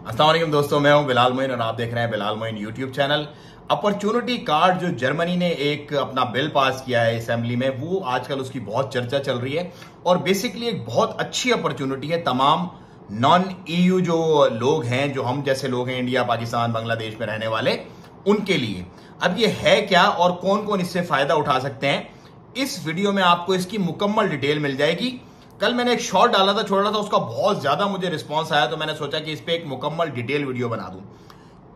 असलम दोस्तों, मैं हूँ बिलाल मोइन और आप देख रहे हैं Bilal Moin YouTube channel. Opportunity card जो जर्मनी ने एक अपना बिल पास किया है असेंबली में, वो आजकल उसकी बहुत चर्चा चल रही है और बेसिकली एक बहुत अच्छी अपॉर्चुनिटी है। तमाम नॉन ईयू जो लोग हैं, जो हम जैसे लोग हैं, इंडिया, पाकिस्तान, बांग्लादेश में रहने वाले, उनके लिए। अब ये है क्या और कौन कौन इससे फ़ायदा उठा सकते हैं? इस वीडियो में आपको इसकी मुकम्मल डिटेल मिल जाएगी। कल मैंने एक शॉर्ट डाला था, छोड़ था, उसका बहुत ज़्यादा मुझे रिस्पॉन्स आया तो मैंने सोचा कि इस पर एक मुकम्मल डिटेल वीडियो बना दूँ।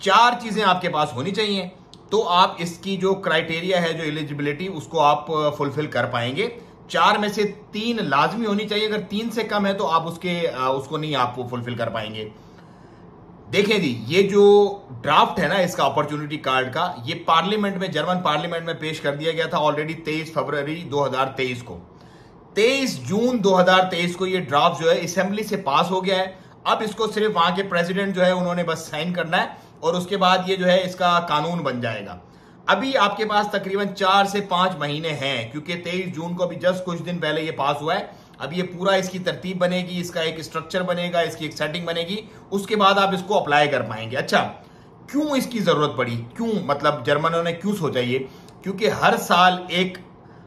चार चीज़ें आपके पास होनी चाहिए तो आप इसकी जो क्राइटेरिया है, जो एलिजिबिलिटी उसको आप फुलफिल कर पाएँगे। चार में से तीन लाजमी होनी चाहिए, अगर तीन से कम है तो आप उसके उसको नहीं आप फुलफिल कर पाएँगे। देखें जी, ये जो ड्राफ्ट है ना, इसका अपॉर्चुनिटी कार्ड का, ये पार्लियामेंट में जर्मन पार्लियामेंट में पेश कर दिया गया था ऑलरेडी 23 फरवरी 2023 को। 23 जून 2023 को ये ड्राफ्ट जो है असेंबली से पास हो गया है। अब इसको सिर्फ़ वहाँ के प्रेसिडेंट जो है उन्होंने बस साइन करना है और उसके बाद ये जो है इसका कानून बन जाएगा। अभी आपके पास तकरीबन चार से पाँच महीने हैं, क्योंकि तेईस जून को अभी जस्ट कुछ दिन पहले ये पास हुआ है। अब ये पूरा इसकी तरतीब बनेगी, इसका एक स्ट्रक्चर बनेगा, इसकी एक सेटिंग बनेगी, उसके बाद आप इसको अप्लाई कर पाएँगे। अच्छा क्यों इसकी ज़रूरत पड़ी? क्यों? मतलब जर्मनों ने क्यों सोचा ये? क्योंकि हर साल एक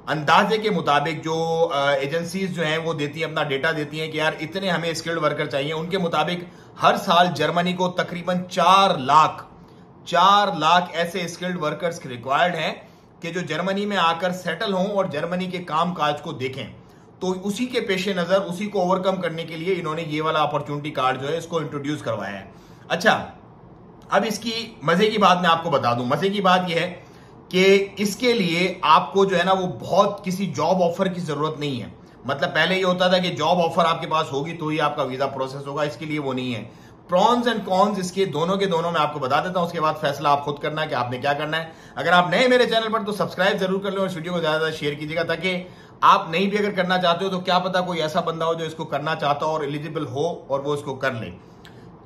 अंदाजे के मुताबिक जो एजेंसीज जो हैं, वो देती हैं, अपना डेटा देती हैं कि यार इतने हमें स्किल्ड वर्कर चाहिए। उनके मुताबिक हर साल जर्मनी को तकरीबन चार लाख चार लाख ऐसे स्किल्ड वर्कर्स रिक्वायर्ड हैं कि जो जर्मनी में आकर सेटल हों और जर्मनी के काम काज को देखें। तो उसी के पेशे नज़र, उसी को ओवरकम करने के लिए इन्होंने ये वाला अपॉर्चुनिटी कार्ड जो है, इसको इंट्रोड्यूस करवाया है। अच्छा अब इसकी मज़े की बात मैं आपको बता दूँ। मज़े की बात यह है कि इसके लिए आपको जो है ना वो बहुत किसी जॉब ऑफ़र की ज़रूरत नहीं है। मतलब पहले ये होता था कि जॉब ऑफ़र आपके पास होगी तो ही आपका वीज़ा प्रोसेस होगा, इसके लिए वो नहीं है। प्रॉन्स एंड कॉन्स इसके दोनों के दोनों में आपको बता देता हूँ, उसके बाद फैसला आप खुद करना है कि आपने क्या करना है। अगर आप नए मेरे चैनल पर तो सब्सक्राइब ज़रूर कर लो और वीडियो को ज़्यादा ज़्यादा शेयर कीजिएगा ताकि आप नहीं भी अगर करना चाहते हो तो क्या पता कोई ऐसा बंदा हो जो इसको करना चाहता हो और एलिजिबल हो और वो इसको कर ले।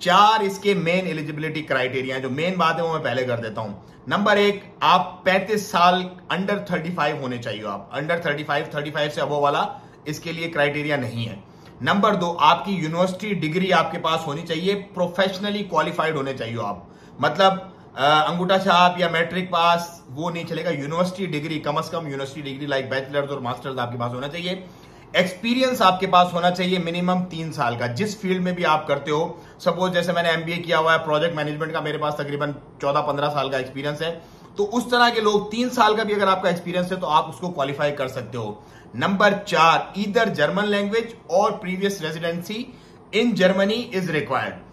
चार इसके मेन एलिजिबिलिटी क्राइटेरिया जो मेन बात है वो मैं पहले कर देता हूँ। नंबर एक, आप 35 साल अंडर 35 होने चाहिए आप। अंडर 35 35 से अबो वाला इसके लिए क्राइटेरिया नहीं है। नंबर दो, आपकी यूनिवर्सिटी डिग्री आपके पास होनी चाहिए प्रोफेशनली क्वालिफाइड होने चाहिए आप। मतलब अंगूठा छाप या मैट्रिक पास वो नहीं चलेगा। यूनिवर्सिटी डिग्री कम अज कम यूनिवर्सिटी डिग्री लाइक बैचलर्स और मास्टर्स आपके पास होना चाहिए। एक्सपीरियंस आपके पास होना चाहिए मिनिमम तीन साल का। जिस फ़ील्ड में भी आप करते हो सपोज़ जैसे मैंने एमबीए किया हुआ है प्रोजेक्ट मैनेजमेंट का मेरे पास तकरीबन चौदह पंद्रह साल का एक्सपीरियंस है। तो उस तरह के लोग तीन साल का भी अगर आपका एक्सपीरियंस है तो आप उसको क्वालिफाई कर सकते हो। नंबर चार इधर जर्मन लैंग्वेज और previous residency in Germany is required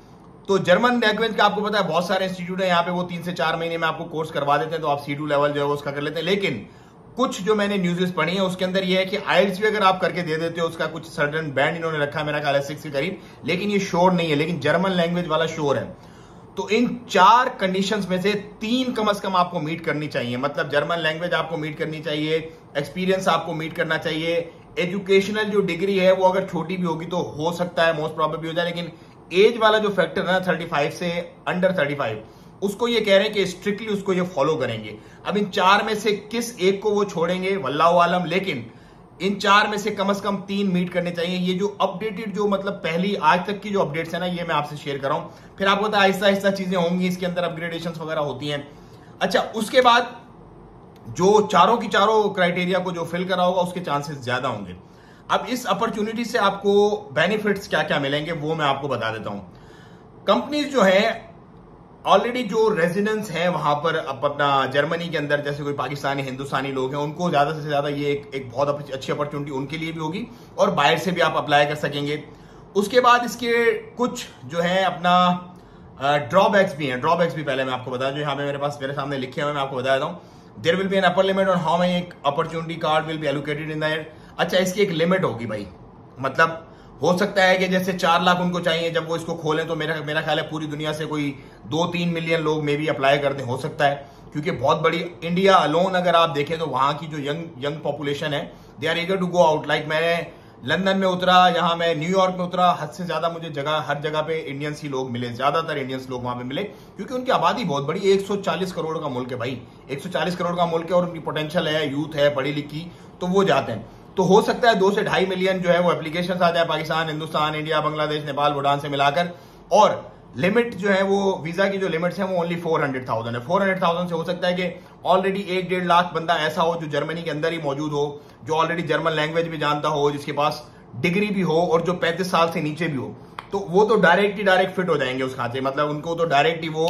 तो जर्मन लैंग्वेज का आपको पता है, बहुत सारे इंस्टीट्यूट है, यहाँ पे वो तीन से चार महीने में आपको कोर्स करवा देते हैं तो आप सी लेवल जो है उसका कर लेते हैं। लेकिन कुछ जो मैंने न्यूज़ पढ़ी है, उसके अंदर ये है कि आइल्स भी अगर आप करके दे देते हो, उसका कुछ सर्टन बैंड इन्होंने रखा है, मेरा ख्याल सिक्स के करीब, लेकिन ये श्योर नहीं है, लेकिन जर्मन लैंग्वेज वाला श्योर है। तो इन चार कंडीशंस में से तीन कम अज कम आपको मीट करनी चाहिए। मतलब जर्मन लैंग्वेज आपको मीट करनी चाहिए एक्सपीरियंस आपको मीट करना चाहिए। एजुकेशनल जो डिग्री है, वो अगर छोटी भी होगी तो हो सकता है मोस्ट प्रॉबेबली हो जाए, लेकिन एज वाला जो फैक्टर है ना थर्टी फाइव से अंडर थर्टी फाइव उसको ये कह रहे हैं कि स्ट्रिक्टली उसको ये फॉलो करेंगे। अब इन चार में से किस एक को वो छोड़ेंगे? वल्लाह आलम। लेकिन इन चार में से कम से कम तीन मीट करने चाहिए। ये जो अपडेटेड जो मतलब पहली आज तक की जो अपडेट्स है ना, ये मैं आपसे शेयर कर रहा हूँ। फिर आपको पता आहिस्ता आहिस्ता चीज़ें होंगी, इसके अंदर अपग्रेडेशन वगैरह होती हैं। अच्छा उसके बाद जो चारों की चारों क्राइटेरिया को जो फिल करा होगा, उसके चांसेस ज़्यादा होंगे। अब इस अपॉर्चुनिटी से आपको बेनिफिट्स क्या क्या मिलेंगे, वो मैं आपको बता देता हूँ। कंपनीज़ जो है ऑलरेडी जो रेजिडेंस है वहाँ पर अपना जर्मनी के अंदर जैसे कोई पाकिस्तानी हिंदुस्तानी लोग हैं उनको ज़्यादा से ज़्यादा ये एक, एक बहुत अच्छी अपॉर्चुनिटी उनके लिए भी होगी और बाहर से भी आप अप्लाई कर सकेंगे। उसके बाद इसके कुछ जो है अपना ड्रॉबैक्स भी हैं। ड्रॉबैक्स भी पहले मैं आपको बता जो यहाँ पे मेरे पास मेरे सामने लिखे हुए मैं आपको बता देता हूँ। There will be an upper limit on how many opportunity card will be allocated in that अच्छा इसकी एक लिमिट होगी भाई। मतलब हो सकता है कि जैसे चार लाख उनको चाहिए, जब वो इसको खोलें तो मेरा मेरा ख्याल है पूरी दुनिया से कोई दो तीन मिलियन लोग मे भी अप्लाई करते हो सकता है। क्योंकि बहुत बड़ी इंडिया अलोन अगर आप देखें तो वहाँ की जो यंग यंग पॉपुलेशन है they are eager to go out like मैंने लंदन में उतरा, यहाँ मैं न्यूयॉर्क में उतरा, हद से ज़्यादा मुझे जगह, हर जगह पे इंडियंस ही लोग मिले, ज़्यादातर इंडियंस लोग वहाँ पे मिले, क्योंकि उनकी आबादी बहुत बड़ी 140 करोड़ का मुल्क है भाई। 140 करोड़ का मुल्क है और उनकी पोटेंशियल है यूथ है, पढ़ी लिखी तो वो जाते हैं। तो हो सकता है दो से ढाई मिलियन जो है वो एप्लीकेशन आ जाए, पाकिस्तान, हिंदुस्तान, इंडिया, बांग्लादेश, नेपाल, भूटान से मिलाकर। और लिमिट जो है वो वीज़ा की जो लिमिट है वो ओनली फोर हंड्रेड थाउज़ेंड है। फोर हंड्रेड थाउज़ेंड से हो सकता है कि ऑलरेडी एक डेढ़ लाख बंदा ऐसा हो जो जर्मनी के अंदर ही मौजूद हो, जो ऑलरेडी जर्मन लैंग्वेज भी जानता हो, जिसके पास डिग्री भी हो और जो पैंतीस साल से नीचे भी हो। तो वो तो डायरेक्ट ही डायरेक्ट फिट हो जाएँगे उस खाते मतलब उनको तो डायरेक्ट ही वो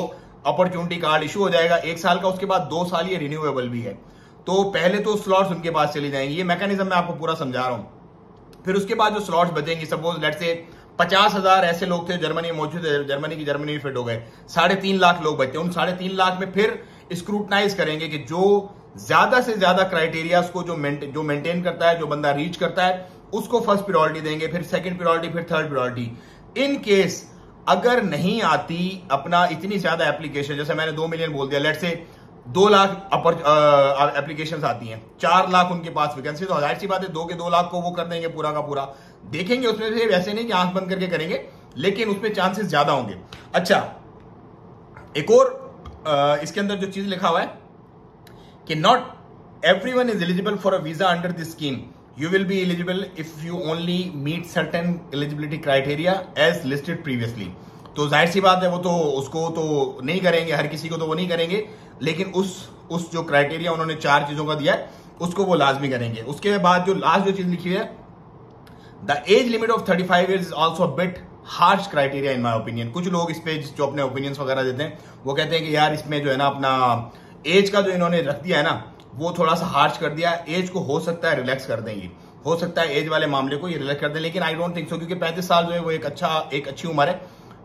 अपॉर्चुनिटी कार्ड इशू हो जाएगा। एक साल का उसके बाद दो साल ये रिन्यूएबल भी है। तो पहले तो स्लॉट्स उनके पास चली जाएँगे। ये मैकेनिज्म मैं आपको पूरा समझा रहा हूँ। फिर उसके बाद जो स्लॉट्स बचेंगे सपोज़ लेट से पचास हज़ार ऐसे लोग थे, जर्मनी में मौजूद थे जर्मनी की जर्मनी में फिट हो गए। साढ़े तीन लाख लोग बचे। उन साढ़े तीन लाख में फिर स्क्रूटनाइज करेंगे कि जो ज़्यादा से ज़्यादा क्राइटेरिया को जो जो मेंटेन करता है, जो बंदा रीच करता है, उसको फ़र्स्ट प्रायोरिटी देंगे, फिर सेकंड प्रायोरिटी फिर थर्ड प्रायोरिटी इन केस अगर नहीं आती अपना इतनी ज़्यादा एप्लीकेशन जैसे मैंने दो मिलियन बोल दिया लेट से दो लाख अपर एप्लीकेशन आती हैं। चार लाख उनके पास वैकेंसी तो हज़ार सी बात है दो के दो लाख को वो कर देंगे पूरा का पूरा। देखेंगे उसमें से वैसे नहीं कि आँख बंद करके करेंगे लेकिन उसमें चांसेस ज़्यादा होंगे। अच्छा एक और आ, इसके अंदर जो चीज़ लिखा हुआ है कि not everyone is eligible for a visa under this scheme you will be eligible if you only meet certain eligibility criteria as listed previously तो ज़ाहिर सी बात है वो तो उसको तो नहीं करेंगे हर किसी को तो वो नहीं करेंगे। लेकिन उस उस जो क्राइटेरिया उन्होंने चार चीज़ों का दिया है, उसको वो लाजमी करेंगे। उसके बाद जो लास्ट जो चीज़ लिखी है the age limit of thirty five is also bit harsh criteria in my opinion कुछ लोग इस पे जो अपने ओपिनियन वगैरह देते हैं, वो कहते हैं कि यार इसमें जो है ना अपना एज का जो इन्होंने रख दिया है ना, वो थोड़ा सा हार्श कर दिया एज को हो सकता है रिलैक्स कर देंगे हो सकता है एज वाले मामले को ये रिलैक्स कर दें, लेकिन आई डोंट थिंक सो क्योंकि पैंतीस साल जो है वो एक अच्छा एक अच्छी उम्र है।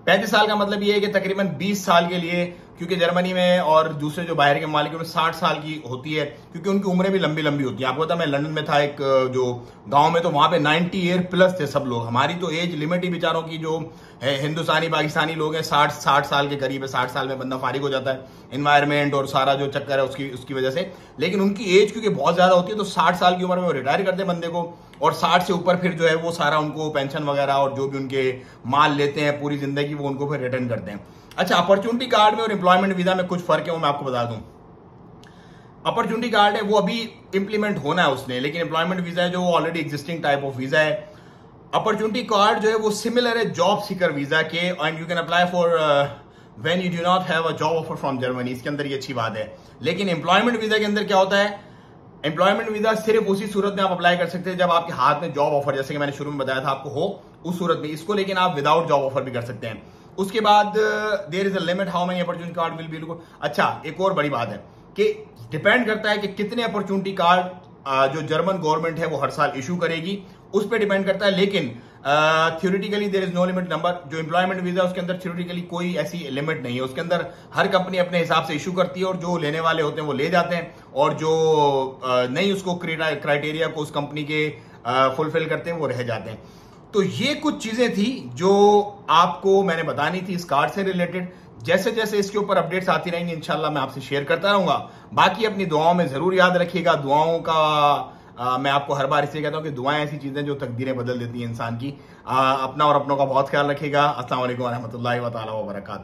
पैंतीस साल का मतलब ये है कि तकरीबन बीस साल के लिए क्योंकि जर्मनी में और दूसरे जो बाहर के मालिक में साठ साल की होती है, क्योंकि उनकी उम्रें भी लंबी लंबी होती है। आपको पता मैं लंदन में था एक जो गाँव में तो वहाँ पे 90 ईयर प्लस थे सब लोग। हमारी तो एज लिमिट ही बेचारों की जो, है, हिंदुस्तानी, पाकिस्तानी लोग हैं, साठ साठ साल के करीब है, साठ साल में बंदा फारिग हो जाता है इन्वायरमेंट और सारा जो चक्कर है उसकी उसकी वजह से। लेकिन उनकी एज क्योंकि बहुत ज़्यादा होती है तो साठ साल की उम्र में वो रिटायर करते हैं बंदे को, और साठ से ऊपर फिर जो है वो सारा उनको पेंशन वगैरह और जो भी उनके माल लेते हैं पूरी ज़िंदगी, वो उनको फिर रिटर्न करते हैं अच्छा अपॉर्चुनिटी कार्ड में और एम्प्लॉयमेंट वीज़ा में कुछ फ़र्क है, वो मैं आपको बता दूँ। अपॉर्चुनिटी कार्ड है, वो अभी इंप्लीमेंट होना है उसने, लेकिन एम्प्लॉयमेंट वीज़ा है जो already existing type of visa है। अपॉर्चुनिटी कार्ड जो है, वो सिमिलर है जॉब सीकर वीज़ा के and you can apply for when you do not have a job offer from Germany इसके अंदर ये अच्छी बात है। लेकिन एम्प्लॉयमेंट वीज़ा के अंदर क्या होता है? एम्प्लॉयमेंट वीज़ा सिर्फ़ उसी सूरत में आप अप्लाई कर सकते हैं, जब आपके हाथ में जॉब ऑफ़र जैसे कि मैंने शुरू में बताया था आपको, हो उस सूरत में, इसको लेकिन आप विदाउट जॉब ऑफ़र भी कर सकते हैं। उसके बाद there is a limit how many opportunity card will be अच्छा एक और बड़ी बात है कि डिपेंड करता है कि कितने अपॉर्चुनिटी कार्ड uh, जो जर्मन गवर्नमेंट है वो हर साल इशू करेगी। उस पर डिपेंड करता है लेकिन theoretically there is no limit number जो एम्प्लॉयमेंट वीज़ा उसके अंदर थ्योरिटिकली कोई ऐसी लिमिट नहीं है। उसके अंदर हर कंपनी अपने हिसाब से इशू करती है और जो लेने वाले होते हैं वो ले जाते हैं। और जो uh, नहीं उसको क्राइटेरिया को उस कंपनी के फुलफिल uh, करते हैं वो रह जाते हैं। तो ये कुछ चीज़ें थी जो आपको मैंने बतानी थी इस कार्ड से रिलेटेड। जैसे जैसे इसके ऊपर अपडेट्स आती रहेंगी इंशाल्लाह मैं आपसे शेयर करता रहूँगा। बाकी अपनी दुआओं में ज़रूर याद रखिएगा। दुआओं का आ, मैं आपको हर बार इसलिए कहता हूँ कि दुआएँ ऐसी चीज़ें जो तकदीरें बदल देती हैं इंसान की। आ, अपना और अपनों का बहुत ख्याल रखिएगा। असल वरहमत ला वर्का